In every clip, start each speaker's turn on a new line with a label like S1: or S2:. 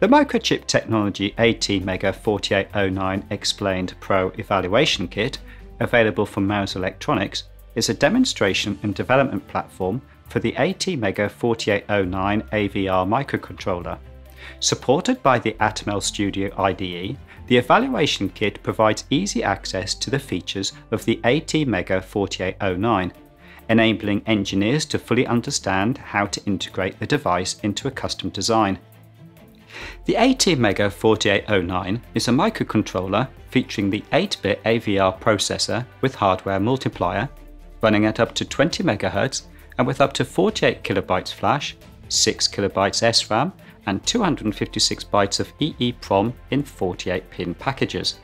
S1: The Microchip Technology ATmega4809 Xplained Pro Evaluation Kit, available from Mouser Electronics, is a demonstration and development platform for the ATmega4809 AVR microcontroller. Supported by the Atmel Studio IDE, the evaluation kit provides easy access to the features of the ATmega4809, enabling engineers to fully understand how to integrate the device into a custom design. The ATmega4809 is a microcontroller featuring the 8-bit AVR processor with hardware multiplier, running at up to 20 MHz and with up to 48 KB flash, 6 KB SRAM and 256 bytes of EEPROM in 48-pin packages.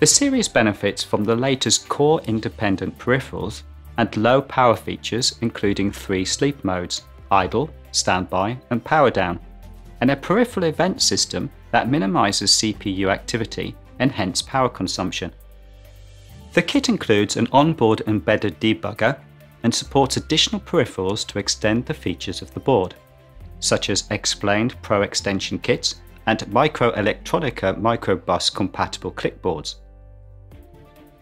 S1: The series benefits from the latest core independent peripherals and low power features including three sleep modes, idle, standby and power down, and a peripheral event system that minimizes CPU activity and hence power consumption. The kit includes an onboard embedded debugger and supports additional peripherals to extend the features of the board such as Xplained Pro extension kits and MikroElektronika mikroBUS compatible click boards.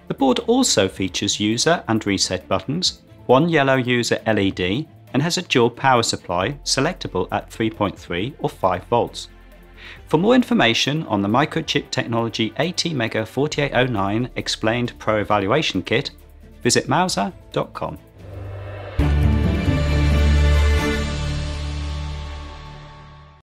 S1: The board also features user and reset buttons, one yellow user LED, and has a dual power supply selectable at 3.3 or 5 volts. For more information on the Microchip Technology ATmega 4809 Xplained Pro Evaluation Kit, visit mouser.com.